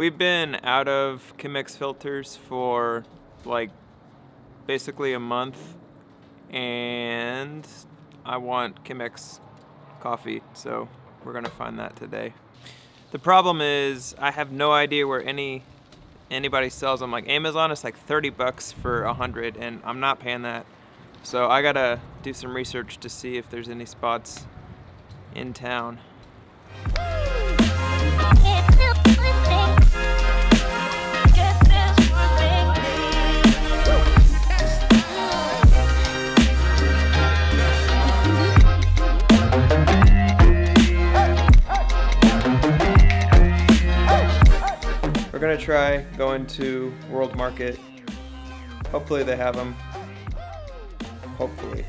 We've been out of Chemex filters for like basically a month and I want Chemex coffee, so we're gonna find that today. The problem is I have no idea where any anybody sells them. Like Amazon is like 30 bucks for a hundred and I'm not paying that. So I gotta do some research to see if there's any spots in town. Try going to World Market. Hopefully they have them. Hopefully.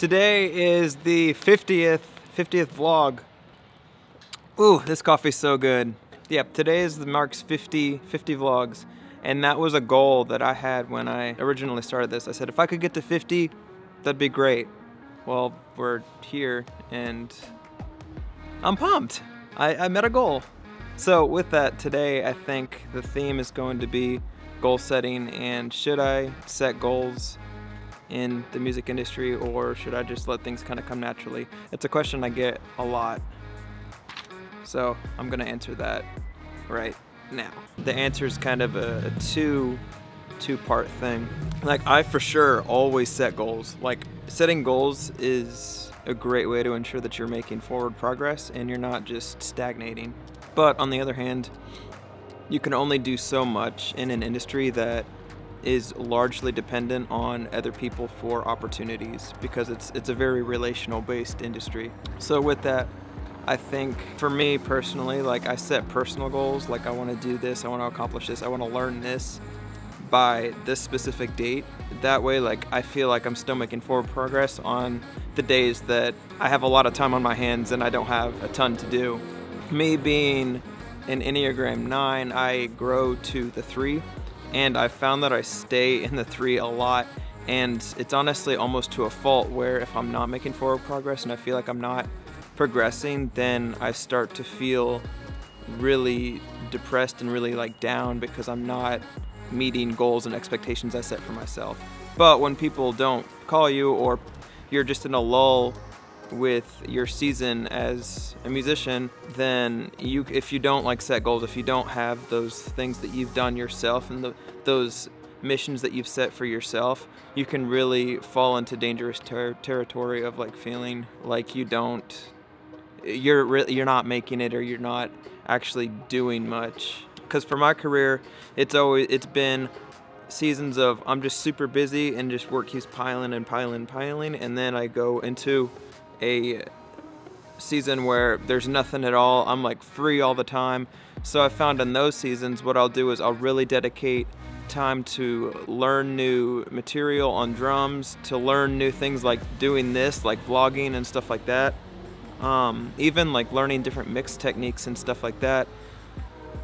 Today is the 50th 50th vlog. Ooh, this coffee's so good. Yep, today is the Mark's 50 50 vlogs, and that was a goal that I had when I originally started this. I said if I could get to 50, that'd be great. Well, we're here, and I'm pumped. I, I met a goal. So with that, today I think the theme is going to be goal setting, and should I set goals in the music industry or should I just let things kind of come naturally? It's a question I get a lot. So I'm gonna answer that right now. The answer is kind of a, two two part thing. Like I for sure always set goals. Like setting goals is a great way to ensure that you're making forward progress and you're not just stagnating. But on the other hand, you can only do so much in an industry that is largely dependent on other people for opportunities because it's it's a very relational based industry. So with that, I think for me personally, like I set personal goals, like I want to do this, I want to accomplish this, I want to learn this by this specific date. That way like I feel like I'm still making forward progress on the days that I have a lot of time on my hands and I don't have a ton to do. Me being an Enneagram 9, I grow to the 3 and I found that I stay in the three a lot and it's honestly almost to a fault where if I'm not making forward progress and I feel like I'm not progressing then I start to feel really depressed and really like down because I'm not meeting goals and expectations I set for myself. But when people don't call you or you're just in a lull with your season as a musician, then you if you don't like set goals, if you don't have those things that you've done yourself and the, those missions that you've set for yourself, you can really fall into dangerous ter- territory of like feeling like you don't you're re- you're not making it or you're not actually doing much. Cuz for my career, it's always it's been seasons of I'm just super busy and just work keeps piling and piling and piling and then I go into a season where there's nothing at all. I'm like free all the time. So I found in those seasons what I'll do is I'll really dedicate time to learn new material on drums, to learn new things like doing this, like vlogging and stuff like that. Um, even like learning different mix techniques and stuff like that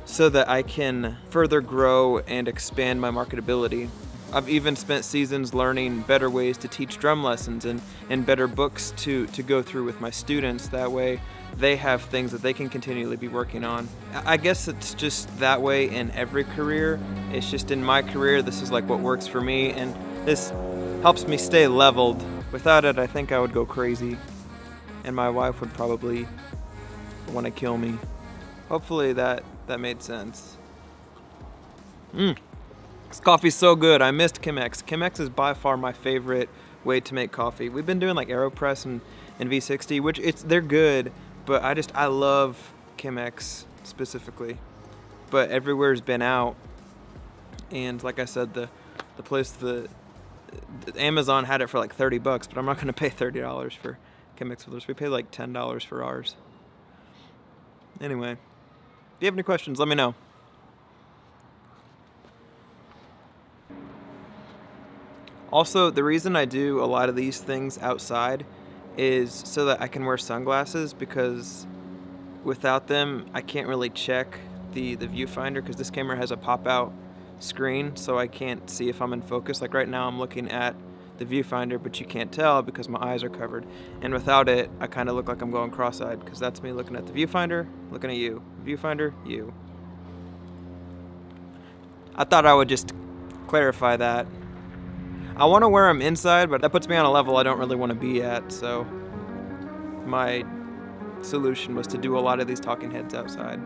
so that I can further grow and expand my marketability. I've even spent seasons learning better ways to teach drum lessons and, and better books to, to go through with my students. That way they have things that they can continually be working on. I guess it's just that way in every career. It's just in my career, this is like what works for me and this helps me stay leveled. Without it, I think I would go crazy and my wife would probably want to kill me. Hopefully that, that made sense. Hmm. This coffee's so good. I missed Chemex. Chemex is by far my favorite way to make coffee. We've been doing like AeroPress and, and V60, which it's they're good, but I just I love Chemex specifically. But everywhere's been out, and like I said, the the place the, the Amazon had it for like 30 bucks, but I'm not gonna pay 30 dollars for Chemex filters. We paid like 10 dollars for ours. Anyway, if you have any questions, let me know. Also, the reason I do a lot of these things outside is so that I can wear sunglasses because without them, I can't really check the, the viewfinder because this camera has a pop out screen, so I can't see if I'm in focus. Like right now, I'm looking at the viewfinder, but you can't tell because my eyes are covered. And without it, I kind of look like I'm going cross eyed because that's me looking at the viewfinder, looking at you. Viewfinder, you. I thought I would just clarify that. I want to wear them inside, but that puts me on a level I don't really want to be at, so my solution was to do a lot of these talking heads outside.